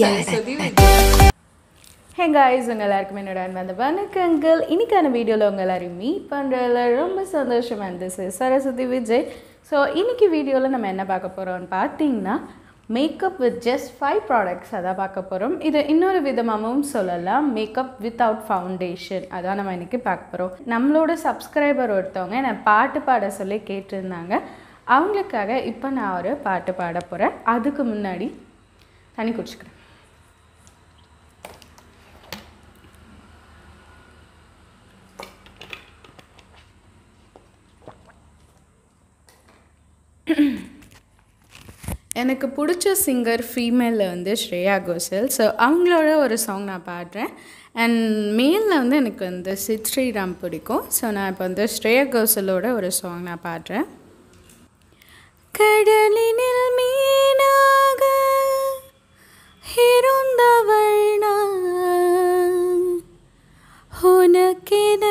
Saraswati hey guys உங்கள் எல்லாருக்குமே என்னோட அன்பான வணக்கங்கள். இன்னைக்கான வீடியோவில் உங்கள் எல்லாரையும் மீட் பண்ணுறதுல ரொம்ப சந்தோஷமாக இருந்துச்சு சரஸ்வதி விஜய். ஸோ இன்னைக்கு வீடியோவில் நம்ம என்ன பார்க்க போகிறோம்னு பார்த்தீங்கன்னா makeup with just five products அதான் பார்க்க போகிறோம் இது இன்னொரு விதமாகவும் சொல்லலாம். மேக்கப் வித்தவுட் ஃபவுண்டேஷன் அதான் நம்ம இன்றைக்கி பார்க்க போகிறோம் நம்மளோட சப்ஸ்கிரைபர் ஒருத்தவங்க என்னை பாட்டு பாட சொல்லி கேட்டிருந்தாங்க. அவங்களுக்காக இப்போ நான் ஒரு பாட்டு பாட போகிறேன் அதுக்கு முன்னாடி தண்ணி குடிச்சுக்கிறேன். எனக்கு பிடிச்ச சிங்கர் ஃபீமேலில் வந்து ஸ்ரேயா கோஷல். ஸோ அவங்களோட ஒரு சாங் நான் பாடுறேன். அண்ட் மேலில் வந்து எனக்கு வந்து சித் ஸ்ரீராம் பிடிக்கும். ஸோ நான் இப்போ வந்து ஸ்ரேயா கோஷலோட ஒரு சாங் நான் பாடுறேன். கடலினில் மீனாக இருந்தவள் உனக்கென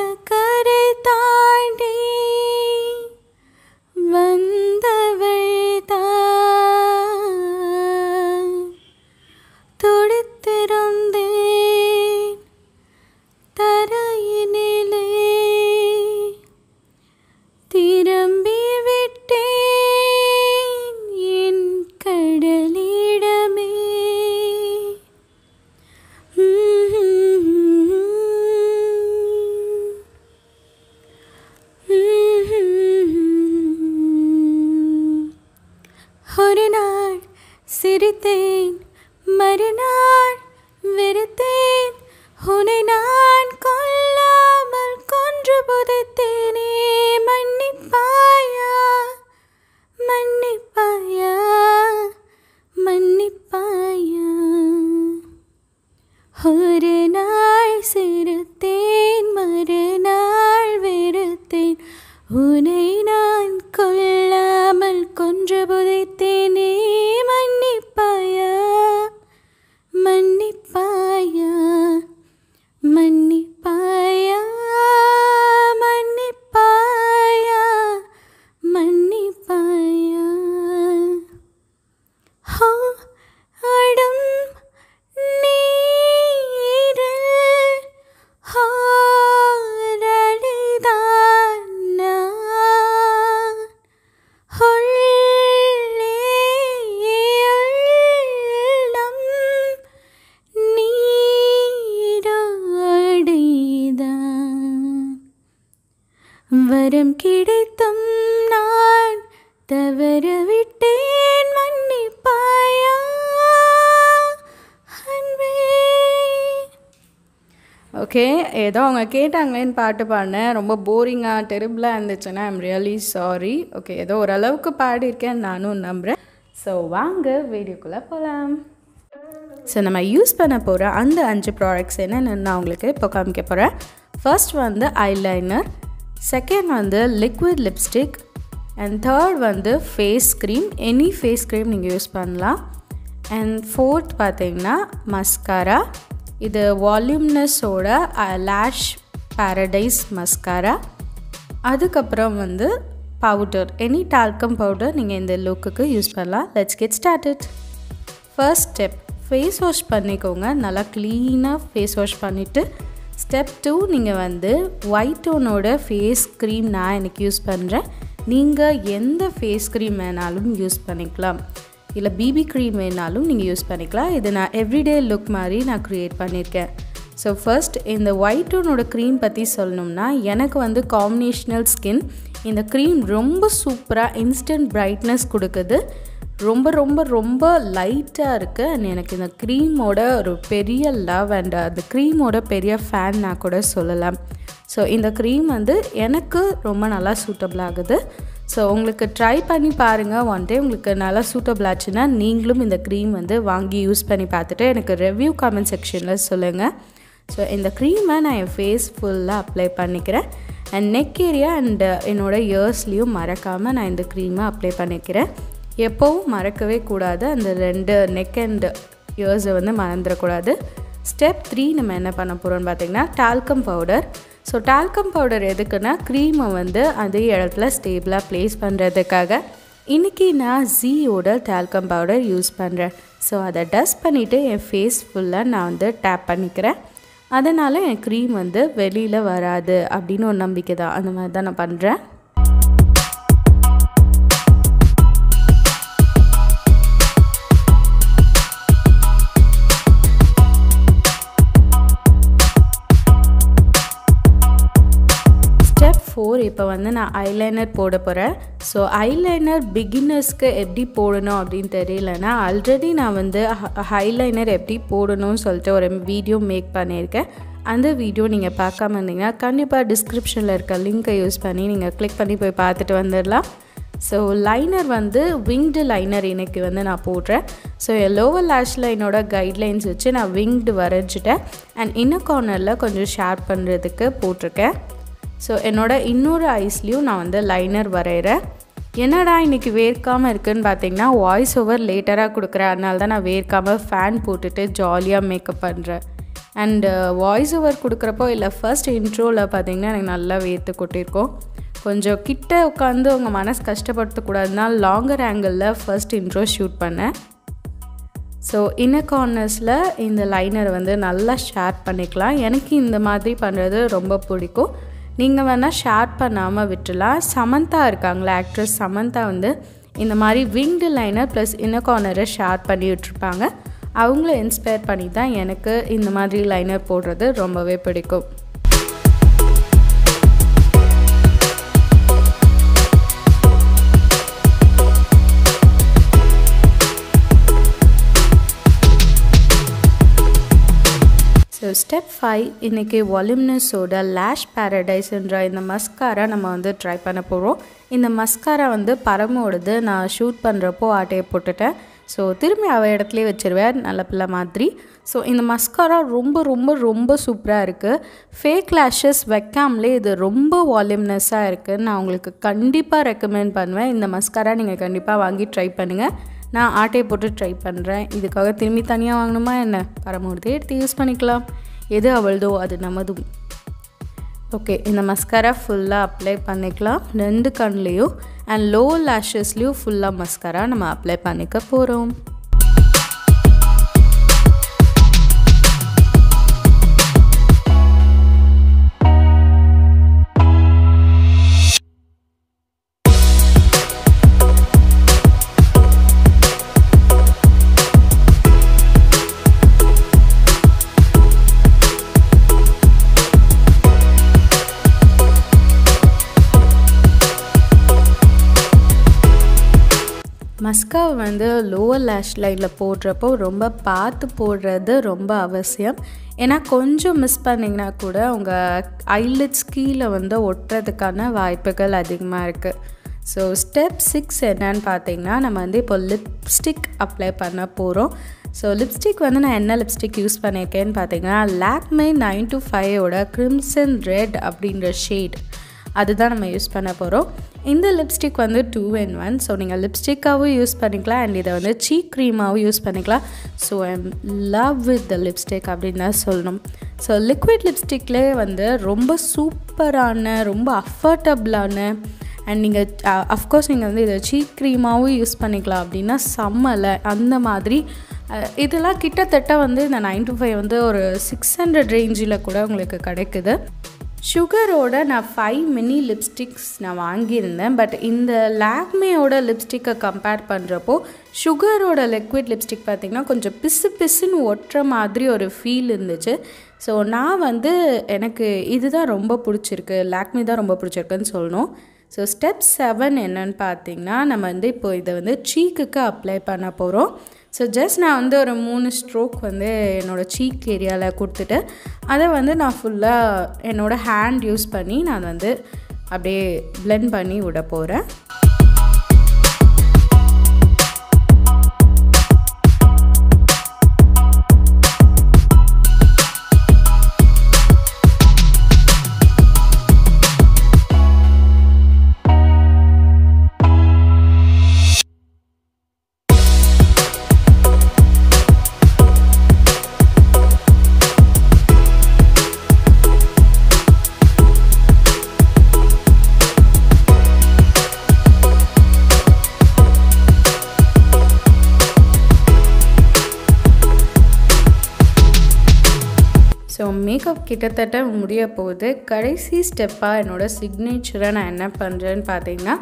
ஓகே. ஏதோ அவங்க கேட்டாங்களேன்னு பாட்டு பாடினேன். ரொம்ப போரிங்காக டெரிபிளாக இருந்துச்சுன்னா ஐம் ரியலி சாரி ஓகே ஏதோ ஓரளவுக்கு பாடியிருக்கேன் நானும் நம்புகிறேன் ஸோ வாங்க வீடியோக்குள்ளே போகலாம் ஸோ நம்ம யூஸ் பண்ண போகிற அந்த அஞ்சு ப்ராடக்ட்ஸ் என்னென்னு நான் உங்களுக்கு இப்போ காமிக்க போகிறேன் ஃபர்ஸ்ட் வந்து ஐலைனர் செகண்ட் வந்து லிக்விட் லிப்ஸ்டிக் அண்ட் தேர்ட் வந்து face cream any face cream நீங்கள் யூஸ் பண்ணலாம். அண்ட் ஃபோர்த் பார்த்தீங்கன்னா மஸ்காரா இது வால்யூம்னஸோட லேஷ் பேரடைஸ் மஸ்காரா அதுக்கப்புறம் வந்து பவுடர் எனி டால்கம் பவுடர் நீங்கள் இந்த லுக்குக்கு யூஸ் பண்ணலாம். Let's get started first step face wash பண்ணிக்கோங்க. நல்லா க்ளீனாக ஃபேஸ் வாஷ் பண்ணிவிட்டு ஸ்டெப் டூ நீங்கள் வந்து ஒயிட் டோனோட ஃபேஸ் க்ரீம் நான் எனக்கு யூஸ் பண்ணுறேன் நீங்கள் எந்த ஃபேஸ் க்ரீம் வேணாலும் யூஸ் பண்ணிக்கலாம். இல்லை பிபி க்ரீம் வேணாலும் நீங்கள் யூஸ் பண்ணிக்கலாம். இது நான் எவ்ரிடே லுக் மாதிரி நான் க்ரியேட் பண்ணியிருக்கேன் ஸோ ஃபர்ஸ்ட் இந்த ஒயிட் டோனோட க்ரீம் பற்றி சொல்லணும்னா எனக்கு வந்து காம்பினேஷனல் ஸ்கின் இந்த க்ரீம் ரொம்ப சூப்பராக இன்ஸ்டன்ட் பிரைட்னஸ் கொடுக்குது. ரொம்ப ரொம்ப ரொம்ப லைட்டாக இருக்குது அண்ட் எனக்கு இந்த க்ரீமோட ஒரு பெரிய லவ் அண்ட் அந்த க்ரீமோட பெரிய ஃபேன் நான் கூட சொல்லலாம். ஸோ இந்த க்ரீம் வந்து எனக்கு ரொம்ப நல்லா சூட்டபிள் ஆகுது. ஸோ உங்களுக்கு ட்ரை பண்ணி பாருங்கள் ஒன் டே உங்களுக்கு நல்லா சூட்டபிள் ஆச்சுன்னா நீங்களும் இந்த க்ரீம் வந்து வாங்கி யூஸ் பண்ணி பார்த்துட்டு எனக்கு ரிவ்யூ கமெண்ட் செக்ஷனில் சொல்லுங்கள் ஸோ இந்த க்ரீமை நான் என் ஃபேஸ் ஃபுல்லாக அப்ளை பண்ணிக்கிறேன். And neck area and uh, என்னோடய இயர்ஸ்லேயும் மறக்காமல் நான் இந்த க்ரீமை அப்ளை பண்ணிக்கிறேன். எப்போவும் மறக்கவே கூடாது. அந்த ரெண்டு நெக் அண்ட் இயர்ஸை வந்து மறந்துடக்கூடாது. ஸ்டெப் த்ரீ நம்ம என்ன பண்ண போகிறோம்னு பார்த்திங்கன்னா talcum powder so talcum powder எதுக்குன்னா க்ரீமை வந்து அதே இடத்துல ஸ்டேபிளாக ப்ளேஸ் பண்ணுறதுக்காக இன்றைக்கி நான் ஜீயோட டால்கம் பவுடர் யூஸ் பண்ணுறேன் ஸோ அதை டஸ்ட் பண்ணிவிட்டு என் ஃபேஸ் ஃபுல்லாக நான் வந்து டேப் பண்ணிக்கிறேன். அதனால் என் க்ரீம் வந்து வெளியில் வராது அப்படின்னு ஒரு நம்பிக்கை தான். அந்த மாதிரி தான் நான் பண்ணுறேன் ஃபோர் இப்போ வந்து நான் ஐலைனர் போட போகிறேன் ஸோ ஐலைனர் பிகினர்ஸ்க்கு எப்படி போடணும் அப்படின்னு தெரியலனா ஆல்ரெடி நான் வந்து ஹைலைனர் எப்படி போடணும்னு சொல்லிட்டு ஒரு வீடியோ மேக் பண்ணியிருக்கேன். அந்த வீடியோ நீங்கள் பார்க்காம இருந்தீங்கன்னா கண்டிப்பாக டிஸ்கிரிப்ஷனில் இருக்க லிங்க்கை யூஸ் பண்ணி நீங்கள் கிளிக் பண்ணி போய் பார்த்துட்டு வந்துடலாம். ஸோ லைனர் வந்து விங்டு லைனர் இன்னைக்கு வந்து நான் போடுறேன். ஸோ என் லோவர் லேஷ் லைனோட கைட்லைன்ஸ் வச்சு நான் விங்டு வரைஞ்சிட்டேன். அண்ட் இன்னர் கார்னரில் கொஞ்சம் ஷேர் பண்ணுறதுக்கு போட்டிருக்கேன். ஸோ என்னோடய இன்னொரு ஐஸ்லேயும் நான் வந்து லைனர் வரைகிறேன் என்னடா இன்றைக்கி வேர்க்காமல் இருக்குதுன்னு பார்த்தீங்கன்னா வாய்ஸ் ஓவர் லேட்டராக கொடுக்குறேன். அதனால தான் நான் வேர்க்காமல் ஃபேன் போட்டுட்டு ஜாலியாக மேக்கப் பண்ணுறேன் அண்டு வாய்ஸ் uh, ஓவர் கொடுக்குறப்போ இல்லை ஃபர்ஸ்ட் இன்ட்ரோவில் பார்த்தீங்கன்னா எனக்கு நல்லா வேர்த்து கொட்டியிருக்கோம் கொஞ்சம் கிட்ட உட்காந்து உங்கள் மனசு கஷ்டப்படுத்தக்கூடாதுனால லாங்கர் ஆங்கிளில் ஃபர்ஸ்ட் இன்ட்ரோ ஷூட் பண்ணேன். ஸோ இன்னர் கார்னர்ஸில் இந்த லைனர் வந்து நல்லா ஷேர் பண்ணிக்கலாம். எனக்கு இந்த மாதிரி பண்ணுறது ரொம்ப பிடிக்கும். நீங்கள் வேணால் ஷேர் பண்ணாமல் விட்டுலாம். சமந்தா இருக்காங்களா ஆக்ட்ரஸ் சமந்தா வந்து இந்த மாதிரி விங்டு லைனர் ப்ளஸ் இன்ன கார்னரை ஷேர் பண்ணி விட்டுருப்பாங்க. அவங்கள இன்ஸ்பயர் பண்ணி தான் எனக்கு இந்த மாதிரி லைனர் போடுறது ரொம்பவே பிடிக்கும். ஸ்டெப் ஃபைவ் இன்றைக்கி வால்யூம்னஸோட லேஷ் பேரடைஸ்ன்ற இந்த மஸ்காரா நம்ம வந்து ட்ரை பண்ண போகிறோம் இந்த மஸ்காரா வந்து பரமோடது நான் ஷூட் பண்ணுறப்போ ஆட்டையை போட்டுட்டேன். ஸோ திரும்பி அவள் இடத்துலையே வச்சுருவேன் நல்ல பிள்ளை மாதிரி. ஸோ இந்த மஸ்காரா ரொம்ப ரொம்ப ரொம்ப சூப்பராக இருக்குது ஃபேக் லேஷஸ் வைக்காமலே இது ரொம்ப வால்யூம்னஸாக இருக்குது நான் உங்களுக்கு கண்டிப்பாக ரெக்கமெண்ட் பண்ணுவேன். இந்த மஸ்காரா நீங்கள் கண்டிப்பாக வாங்கி ட்ரை பண்ணுங்கள் நான் ஆட்டையை போட்டு ட்ரை பண்ணுறேன் இதுக்காக திரும்பி தனியாக வாங்கணுமா என்ன? பரமூர்த்தி எடுத்து யூஸ் பண்ணிக்கலாம். எது அவள்தோ அது நமதும். ஓகே இந்த மஸ்காரா ஃபுல்லாக அப்ளை பண்ணிக்கலாம். ரெண்டு கண்லேயும் அண்ட் லோ லேஷஸ்லேயும் ஃபுல்லாக மஸ்காரா நம்ம அப்ளை பண்ணிக்க போகிறோம் மஸ்காவை வந்து லோவர் லேஷ் லைனில் போடுறப்போ ரொம்ப பார்த்து போடுறது ரொம்ப அவசியம். ஏன்னா கொஞ்சம் மிஸ் பண்ணிங்கன்னா கூட உங்கள் ஐலிட்ஸ் கீழே வந்து ஒட்டுறதுக்கான வாய்ப்புகள் அதிகமாக இருக்குது ஸோ ஸ்டெப் சிக்ஸ் என்னன்னு பார்த்தீங்கன்னா நம்ம வந்து இப்போ லிப்ஸ்டிக் அப்ளை பண்ண போகிறோம் ஸோ லிப்ஸ்டிக் வந்து நான் என்ன லிப்ஸ்டிக் யூஸ் பண்ணியிருக்கேன்னு பார்த்தீங்கன்னா லாக்மே நைன் டு ஃபைவோட க்ரிம்சன் ரெட் அப்படின்ற ஷேட் அதுதான் நம்ம யூஸ் பண்ண போகிறோம் இந்த லிப்ஸ்டிக் வந்து டூ இன் ஒன் ஸோ நீங்கள் லிப்ஸ்டிக்காகவும் யூஸ் பண்ணிக்கலாம் அண்ட் இதை வந்து சீக் க்ரீமாகவும் யூஸ் பண்ணிக்கலாம். So I'm love with the lipstick அப்படின்னு தான் சொல்லணும். ஸோ லிக்விட் லிப்ஸ்டிக்லேயே வந்து ரொம்ப சூப்பரான ரொம்ப அஃபர்டபுளான அண்ட் நீங்கள் அஃப்கோர்ஸ் நீங்கள் வந்து இதை சீக் க்ரீமாகவும் யூஸ் பண்ணிக்கலாம் அப்படின்னா செம்மலை. அந்த மாதிரி இதெல்லாம் கிட்டத்தட்ட வந்து இந்த நைன் டு ஃபைவ் வந்து ஒரு சிக்ஸ் ஹண்ட்ரட் ரேஞ்சில் கூட உங்களுக்கு கிடைக்குது. சுகரோட நான் ஃபைவ் மினி லிப்ஸ்டிக்ஸ் நான் வாங்கியிருந்தேன். பட் இந்த லாக்மேயோட லிப்ஸ்டிக்கை கம்பேர் பண்ணுறப்போ சுகரோட லிக்விட் லிப்ஸ்டிக் பார்த்திங்கன்னா கொஞ்சம் பிசு பிசுன்னு ஒட்டுற மாதிரி ஒரு ஃபீல் இருந்துச்சு. ஸோ நான் வந்து எனக்கு இதுதான் ரொம்ப பிடிச்சிருக்கு. லாக்மி தான் ரொம்ப பிடிச்சிருக்குன்னு சொல்லணும். ஸோ ஸ்டெப் செவன் என்னன்னு பார்த்தீங்கன்னா நம்ம வந்து இப்போ இதை வந்து சீக்குக்கு அப்ளை பண்ண போகிறோம் ஸோ ஜஸ்ட் நான் வந்து ஒரு மூணு ஸ்ட்ரோக் வந்து என்னோடய சீக் ஏரியாவில் கொடுத்துட்டு அதை வந்து நான் ஃபுல்லாக என்னோடய ஹேண்ட் யூஸ் பண்ணி நான் வந்து அப்படியே பிளெண்ட் பண்ணி விட போகிறேன் கிட்டத்தட்ட முடிய போகுது. கடைசி ஸ்டெப்பாக என்னோடய சிக்னேச்சரை நான் என்ன பண்ணுறேன்னு பார்த்தீங்கன்னா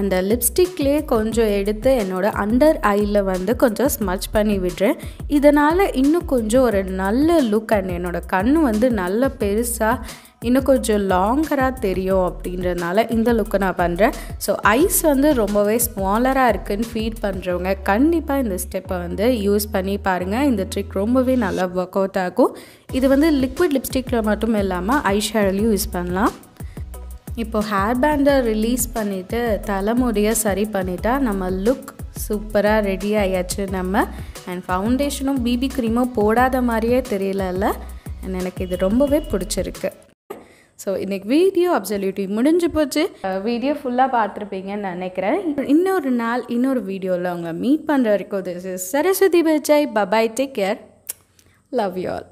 அந்த லிப்ஸ்டிக்லேயே கொஞ்சம் எடுத்து என்னோடய அண்டர் ஐயில் வந்து கொஞ்சம் ஸ்மச் பண்ணி விடுறேன். இதனால் இன்னும் கொஞ்சம் ஒரு நல்ல லுக் அண்ட் என்னோடய கண் வந்து நல்ல பெருசாக இன்னும் கொஞ்சம் லாங்கராக தெரியும் அப்படின்றதுனால இந்த லுக்கை நான் பண்ணுறேன் ஸோ ஐஸ் வந்து ரொம்பவே ஸ்மாலராக இருக்குன்னு ஃபீல் பண்ணுறவங்க கண்டிப்பாக இந்த ஸ்டெப்பை வந்து யூஸ் பண்ணி பாருங்கள் இந்த ட்ரிக் ரொம்பவே நல்லா ஒர்க் அவுட் ஆகும். இது வந்து லிக்விட் லிப்ஸ்டிக்கில் மட்டும் இல்லாமல் ஐ ஷேடோலையும் யூஸ் பண்ணலாம். இப்போது ஹேர் பேண்டை ரிலீஸ் பண்ணிவிட்டு தலைமுடியை சரி பண்ணிட்டா நம்ம லுக் சூப்பராக ரெடி ஆயாச்சு நம்ம. அண்ட் ஃபவுண்டேஷனும் பிபி க்ரீமும் போடாத மாதிரியே தெரியலல்ல. அண்ட் எனக்கு இது ரொம்பவே பிடிச்சிருக்கு. ஸோ இன்றைக்கி வீடியோ அப்சல்யூட்டிவ் முடிஞ்சு போச்சு வீடியோ ஃபுல்லாக பார்த்துருப்பீங்கன்னு நினைக்கிறேன் இன்னொரு நாள் இன்னொரு வீடியோவில் அவங்க மீட் பண்ணுற வரைக்கும் திஸ் இஸ் சரஸ்வதி பச்சாய் bye bye take care love you all